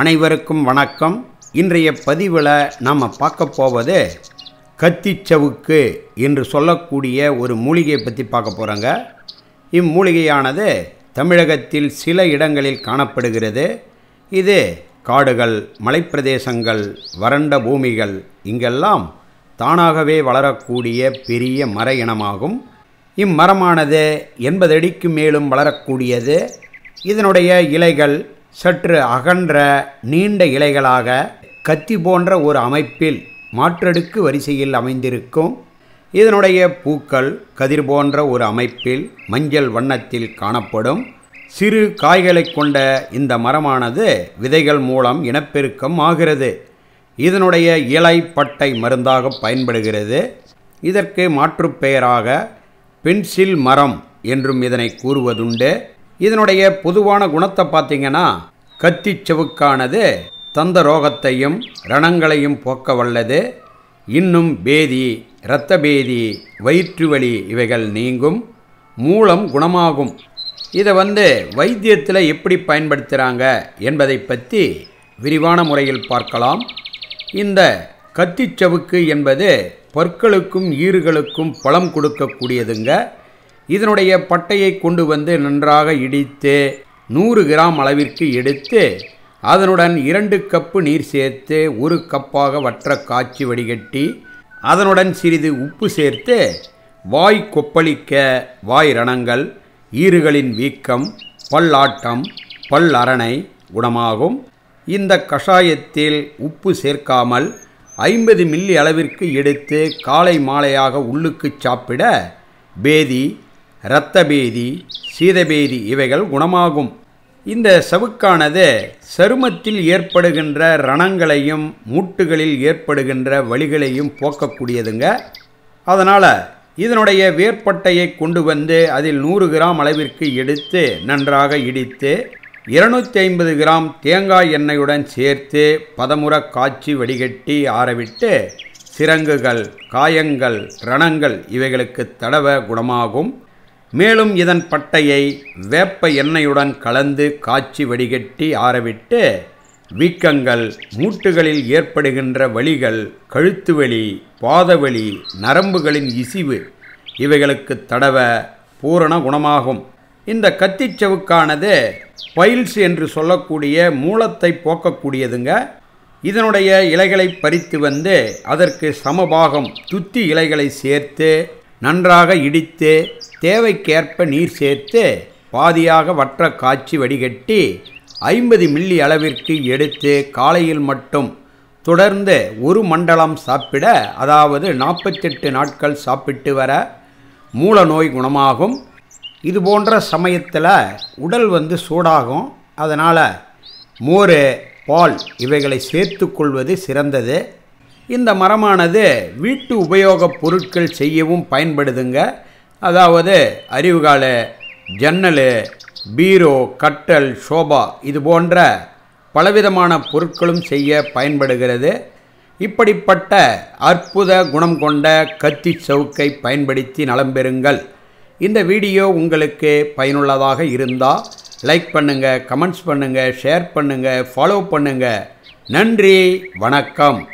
அனைவருக்கும் வணக்கம். இன்றைய பதிவில் நாம் பார்க்க போவது கத்திச்சவுக்கு என்று சொல்லக்கூடிய ஒரு மூலிகையை பற்றி பார்க்க போகிறோங்க இம்மூலிகையானது தமிழகத்தில் சில இடங்களில் காணப்படுகிறது. இது காடுகள் மலைப்பிரதேசங்கள் வறண்ட பூமிகள் இங்கெல்லாம் தானாகவே வளரக்கூடிய பெரிய மர இனமாகும். இம்மரமானது எண்பது அடிக்கு மேலும் வளரக்கூடியது. இதனுடைய இலைகள் சற்று அகன்ற நீண்ட இலைகளாக கத்தி போன்ற ஒரு அமைப்பில் மாற்றடுக்கு வரிசையில் அமைந்திருக்கும். இதனுடைய பூக்கள் கதிர் போன்ற ஒரு அமைப்பில் மஞ்சள் வண்ணத்தில் காணப்படும். சிறு காய்களை கொண்ட இந்த மரமானது விதைகள் மூலம் இனப்பெருக்கம் ஆகிறது. இதனுடைய இலை பட்டை மருந்தாக பயன்படுகிறது. இதற்கு மாற்றுப்பெயராக பென்சில் மரம் என்றும் இதனை கூறுவதுண்டு. இதனுடைய பொதுவான குணத்தை பார்த்தீங்கன்னா கத்திச் செவுக்கானது தந்த ரோகத்தையும் ரணங்களையும் போக்க வல்லது. இன்னும் பேதி இரத்த பேதி வயிற்று வலி இவைகள் நீங்கும் மூலம் குணமாகும். இதை வந்து வைத்தியத்தில் எப்படி பயன்படுத்துகிறாங்க என்பதை பற்றி விரிவான முறையில் பார்க்கலாம். இந்த கத்திச்சவுக்கு என்பது பற்களுக்கும் ஈறுகளுக்கும் பழம் கொடுக்கக்கூடியதுங்க. இதனுடைய பட்டையை கொண்டு வந்து நன்றாக இடித்து நூறு கிராம் அளவிற்கு எடுத்து அதனுடன் இரண்டு கப்பு நீர் சேர்த்து ஒரு கப்பாக வற்ற காய்ச்சி வடிகட்டி அதனுடன் சிறிது உப்பு சேர்த்து வாய் கொப்பளிக்க வாய் ரணங்கள் ஈறுகளின் வீக்கம் பல்லாட்டம் பல் அரணை குணமாகும். இந்த கஷாயத்தில் உப்பு சேர்க்காமல் ஐம்பது மில்லி அளவிற்கு எடுத்து காலை மாலையாக உள்ளுக்கு சாப்பிட பேதி இரத்தபேதி சீதபேதி இவைகள் குணமாகும். இந்த சவுக்கானது சருமத்தில் ஏற்படுகின்ற ரணங்களையும் மூட்டுகளில் ஏற்படுகின்ற வழிகளையும் போக்கக்கூடியதுங்க. அதனால் இதனுடைய வேர்ப்பட்டையை கொண்டு வந்து அதில் நூறு கிராம் அளவிற்கு எடுத்து நன்றாக இடித்து இருநூத்தி ஐம்பது கிராம் தேங்காய் எண்ணெயுடன் சேர்த்து பதமுற காய்ச்சி வடிகட்டி ஆறவிட்டு சிரங்குகள் காயங்கள் ரணங்கள் இவைகளுக்கு தடவ குணமாகும். மேலும் இதன் பட்டையை வேப்ப எண்ணெயுடன் கலந்து காய்ச்சி வடிகட்டி ஆறவிட்டு வீக்கங்கள் மூட்டுகளில் ஏற்படுகின்ற வலிகள் கழுத்து வலி பாதவலி நரம்புகளின் இசிவு இவைகளுக்கு தடவ பூரண குணமாகும். இந்த கத்திச்சவுக்கானது பைல்ஸ் என்று சொல்லக்கூடிய மூலத்தை போக்கக்கூடியதுங்க. இதனுடைய இலைகளை பறித்து வந்து அதற்கு சமபாகம் துத்தி இலைகளை சேர்த்து நன்றாக இடித்து தேவைக்கேற்ப நீர் சேர்த்து பாதியாக வற்ற காய்ச்சி வடிகட்டி ஐம்பது மில்லி அளவிற்கு எடுத்து காலையில் மட்டும் தொடர்ந்து ஒரு மண்டலம் சாப்பிட அதாவது நாற்பத்தெட்டு நாட்கள் சாப்பிட்டு வர மூல நோய் குணமாகும். இது போன்ற சமயத்தில் உடல் வந்து சூடாகும். அதனால் மோர் பால் இவைகளை சேர்த்து கொள்வது சிறந்தது. இந்த மரமானது வீட்டு உபயோகப் பொருட்கள் செய்யவும் பயன்படுதுங்க. அதாவது அறிவுகால ஜன்னல் பீரோ கட்டல் ஷோபா இது போன்ற பலவிதமான பொருட்களும் செய்ய பயன்படுகிறது. இப்படிப்பட்ட அற்புத குணம் கொண்ட கத்தி சவுக்கை பயன்படுத்தி நலம் பெறுங்கள். இந்த வீடியோ உங்களுக்கு பயனுள்ளதாக இருந்தால் லைக் பண்ணுங்கள் கமெண்ட்ஸ் பண்ணுங்கள் ஷேர் பண்ணுங்கள் ஃபாலோ பண்ணுங்கள் நன்றி வணக்கம்.